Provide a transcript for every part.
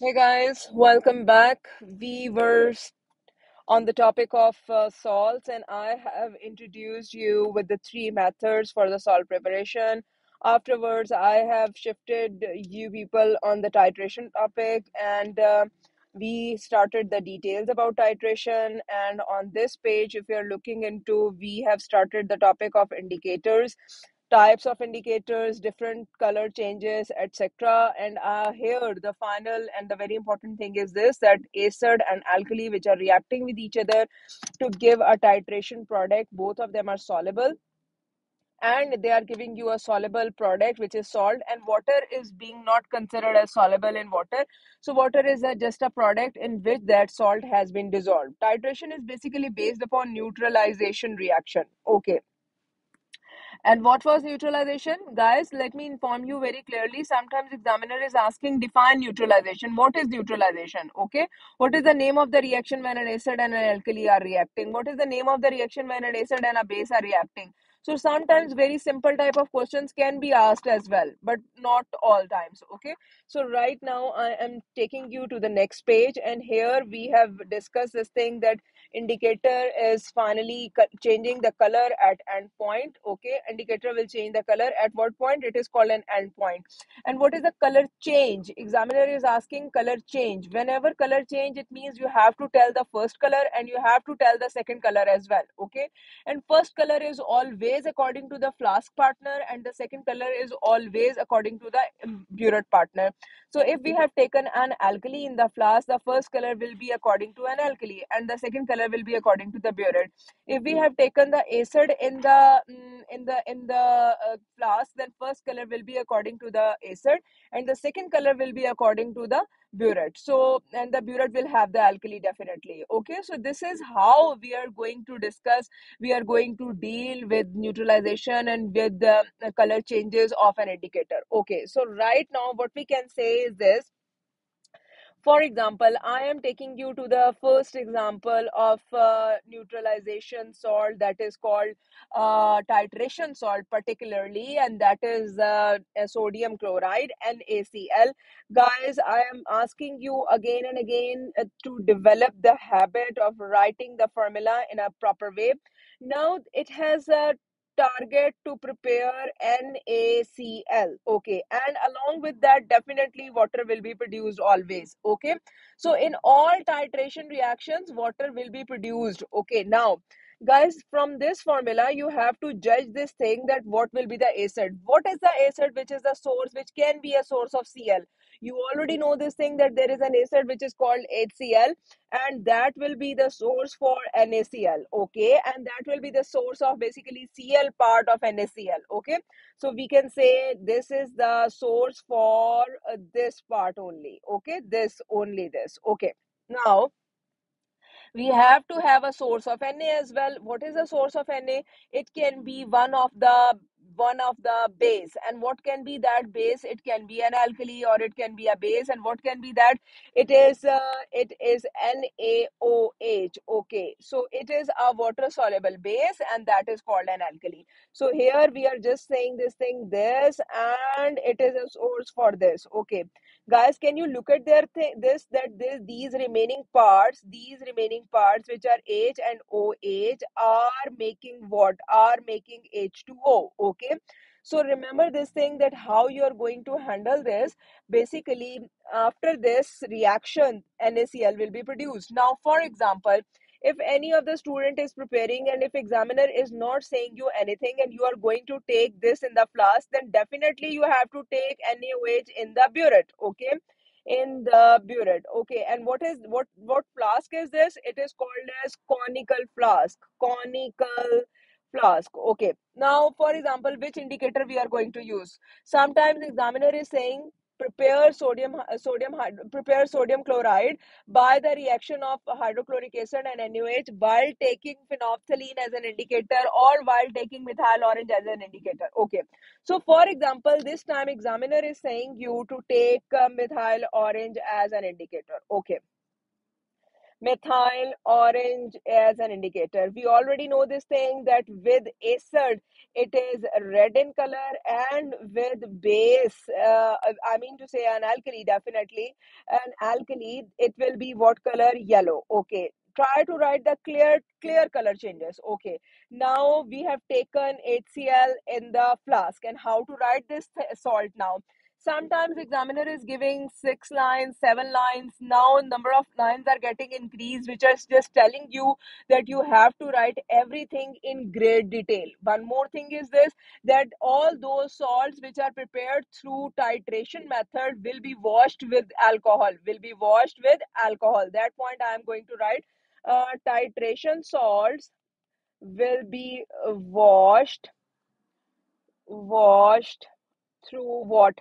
Hey guys, welcome back. We were on the topic of uh, salts, and I have introduced you with the three methods for the salt preparation. Afterwards, I have shifted you people on the titration topic, and uh, we started the details about titration. And on this page, if you're looking into, we have started the topic of indicators types of indicators, different color changes, etc. And uh, here, the final and the very important thing is this that acid and alkali, which are reacting with each other to give a titration product, both of them are soluble. And they are giving you a soluble product which is salt and water is being not considered as soluble in water. So water is a, just a product in which that salt has been dissolved. Titration is basically based upon neutralization reaction. Okay and what was neutralization? Guys, let me inform you very clearly. Sometimes examiner is asking define neutralization. What is neutralization? Okay. What is the name of the reaction when an acid and an alkali are reacting? What is the name of the reaction when an acid and a base are reacting? So sometimes very simple type of questions can be asked as well, but not all times. Okay. So right now I am taking you to the next page and here we have discussed this thing that indicator is finally changing the color at end point okay indicator will change the color at what point it is called an end point. and what is the color change examiner is asking color change whenever color change it means you have to tell the first color and you have to tell the second color as well okay and first color is always according to the flask partner and the second color is always according to the burette partner so if we have taken an alkali in the flask, the first color will be according to an alkali and the second color will be according to the burette. If we have taken the acid in the mm, in the in the uh, flask, then first color will be according to the acid and the second color will be according to the burette. So and the burette will have the alkali definitely. Okay, so this is how we are going to discuss. We are going to deal with neutralization and with the color changes of an indicator. Okay, so right now what we can say is this for example, I am taking you to the first example of uh, neutralization salt that is called uh, titration salt, particularly, and that is uh, sodium chloride, NaCl. Guys, I am asking you again and again uh, to develop the habit of writing the formula in a proper way. Now, it has a target to prepare NaCl. Okay, and along with that, definitely water will be produced always. Okay, so in all titration reactions, water will be produced. Okay, now guys from this formula you have to judge this thing that what will be the acid what is the acid which is the source which can be a source of cl you already know this thing that there is an acid which is called hcl and that will be the source for NaCl okay and that will be the source of basically Cl part of NaCl okay so we can say this is the source for uh, this part only okay this only this okay now we have to have a source of Na as well. What is the source of Na? It can be one of the one of the base. And what can be that base? It can be an alkali or it can be a base. And what can be that? It is uh, it is NaOH okay. So it is a water soluble base and that is called an alkali. So here we are just saying this thing this and it is a source for this. Okay guys can you look at their th- this that this these remaining parts these remaining parts which are h and oh are making what? Are making h2o okay? So remember this thing that how you are going to handle this? Basically after this reaction nacl will be produced. Now for example if any of the student is preparing and if examiner is not saying you anything and you are going to take this in the flask then definitely you have to take any NaOH in the burette okay? In the burette okay? And what is what what flask is this? It is called as conical flask conical flask okay? Now for example which indicator we are going to use? Sometimes examiner is saying prepare sodium sodium prepare sodium chloride by the reaction of hydrochloric acid and NaOH while taking phenolphthalein as an indicator or while taking methyl orange as an indicator. Okay. So for example, this time examiner is saying you to take uh, methyl orange as an indicator. Okay. Methyl orange as an indicator. We already know this thing that with acid it is red in color and with base, uh, I mean to say an alkali definitely, an alkali it will be what color? Yellow. Okay. Try to write the clear clear color changes. Okay. Now we have taken HCl in the flask and how to write this salt now? Sometimes examiner is giving six lines seven lines. Now number of lines are getting increased which is just telling you that you have to write everything in great detail. One more thing is this that all those salts which are prepared through titration method will be washed with alcohol will be washed with alcohol. That point i am going to write. Uh, titration salts will be washed washed through what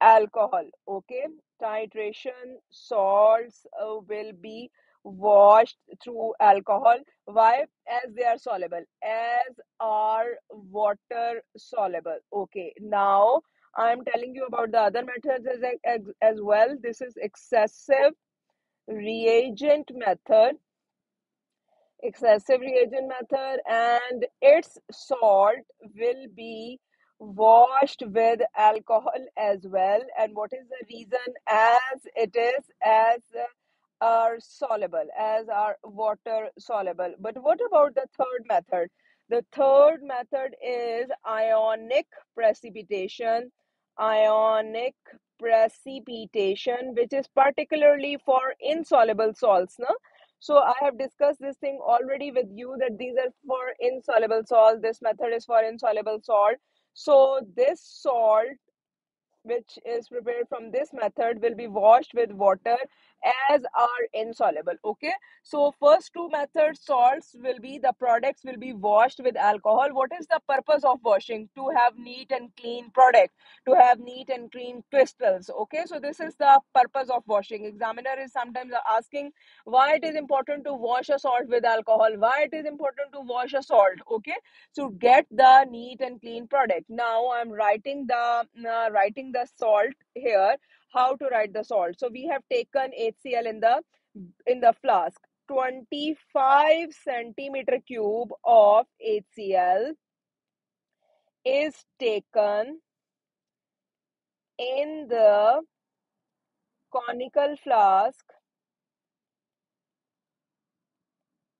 alcohol okay? Titration salts uh, will be washed through alcohol. Why? As they are soluble. As are water soluble okay? Now i'm telling you about the other methods as, as, as well. This is excessive reagent method. Excessive reagent method and its salt will be washed with alcohol as well. And what is the reason? As it is as are soluble as are water soluble. But what about the third method? The third method is ionic precipitation. Ionic precipitation which is particularly for insoluble salts no so I have discussed this thing already with you that these are for insoluble salt. This method is for insoluble salt. So this salt which is prepared from this method will be washed with water as are insoluble okay? So first two methods salts will be the products will be washed with alcohol. What is the purpose of washing? To have neat and clean product to have neat and clean crystals okay? So this is the purpose of washing. Examiner is sometimes asking why it is important to wash a salt with alcohol why it is important to wash a salt okay? To get the neat and clean product. Now i'm writing the uh, writing the salt here how to write the salt. So we have taken hcl in the in the flask. 25 centimeter cube of hcl is taken in the conical flask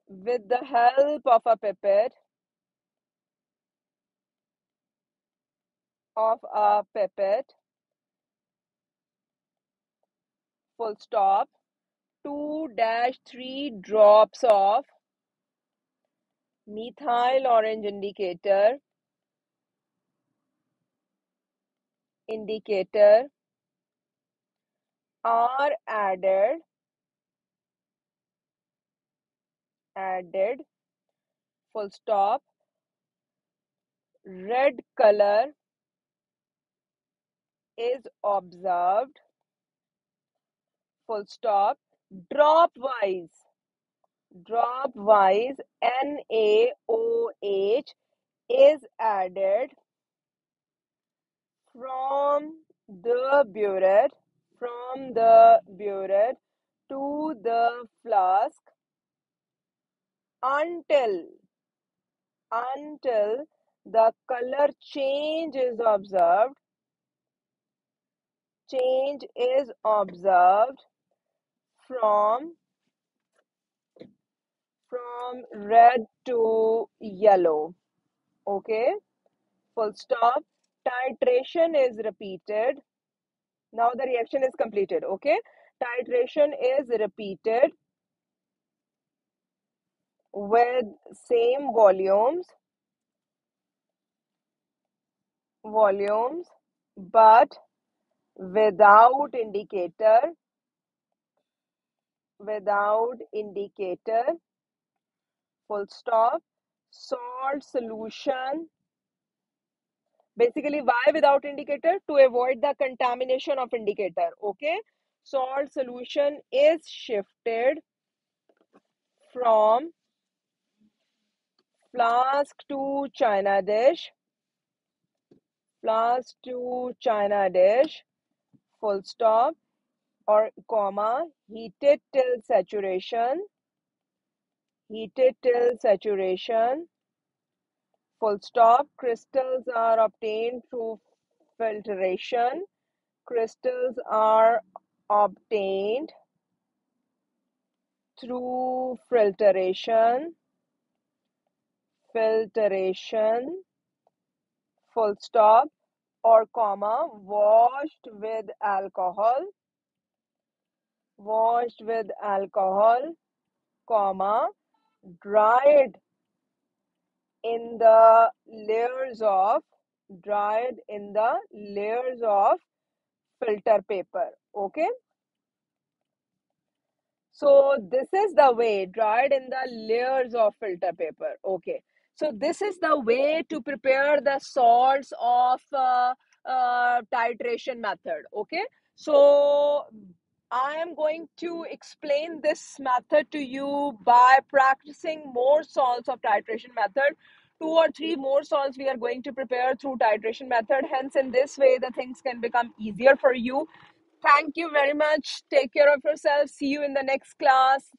with the help of a pipette of a pipette full stop. 2 dash 3 drops of methyl orange indicator. Indicator. Are added. Added. Full stop. Red color is observed full stop. Drop wise. Drop wise NaOH is added from the burette from the burette to the flask until until the color change is observed. Change is observed from from red to yellow. Okay? Full stop. Titration is repeated. Now the reaction is completed. Okay? Titration is repeated with same volumes volumes but without indicator without indicator full stop salt solution. Basically why without indicator? To avoid the contamination of indicator okay? Salt solution is shifted from flask to china dish. Flask to china dish full stop or comma heated till saturation heated till saturation full stop. Crystals are obtained through filtration. Crystals are obtained through filtration filtration full stop or comma washed with alcohol washed with alcohol comma dried in the layers of dried in the layers of filter paper okay? So this is the way dried in the layers of filter paper okay? So this is the way to prepare the salts of uh, uh, titration method okay? So I am going to explain this method to you by practicing more salts of titration method. Two or three more salts we are going to prepare through titration method. Hence, in this way, the things can become easier for you. Thank you very much. Take care of yourself. See you in the next class.